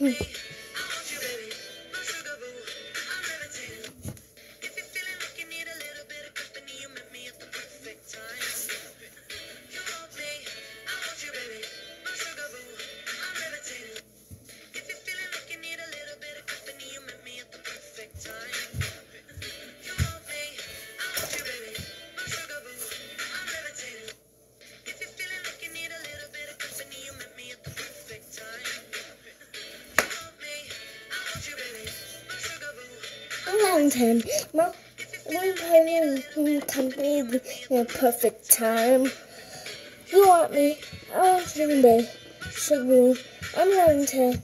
嗯。Valentine, Mom, we're having company in a perfect time. You want me? I want you to be. Sugar. I'm Valentine.